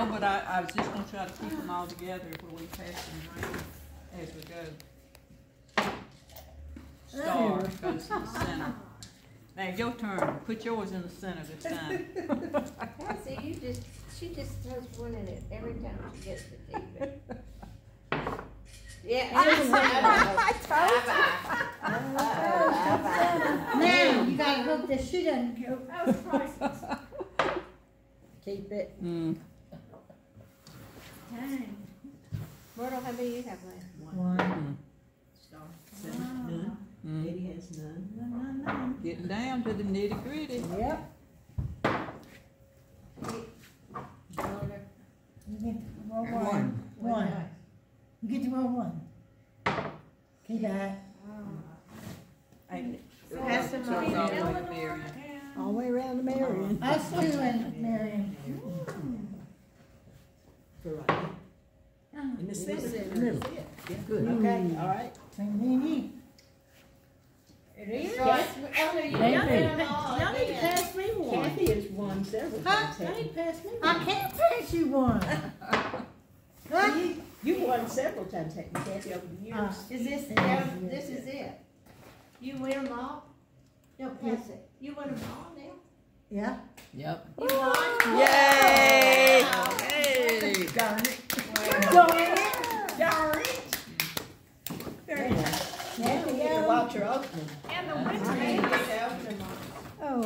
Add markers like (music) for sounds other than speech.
No, But I, I was just gonna try to keep them all together where we pass them around as we go. Star goes to the center. Now, your turn, put yours in the center this time. (laughs) See, you just, she just throws one in it every time she gets to keep it. Yeah. I (laughs) Now, you gotta hope that she doesn't go. Oh, priceless. (laughs) Keep it. Mm. Dang. Myrtle, how many you have left? One. Star. None. Mm. Eddie has none. None, none, none. Getting down to the nitty gritty. Yep. Myrtle. You get roll One. one. One. You get to roll one. Keep that. Ain't it? Pass them So it's on. all the way to Marion. All the way around to Marion. Us two and Marion. For right In the center. Middle. Yeah, good. Okay, all right. Same me and you. It is. Yes. Oh, no, you Y'all need them all Y'all need to pass me one. Kathy has won several Huh? times. Y'all need to pass me I can't pass you one. (laughs) Huh? You, you won several times, haven't you, Kathy, over the Uh. Is this, yeah, this is it? You win them all? No, pass it. You win them all now? Yeah. Yep. You won? Yay! Wow. Hey! Darn it. Darn I'll. And the winter. Oh.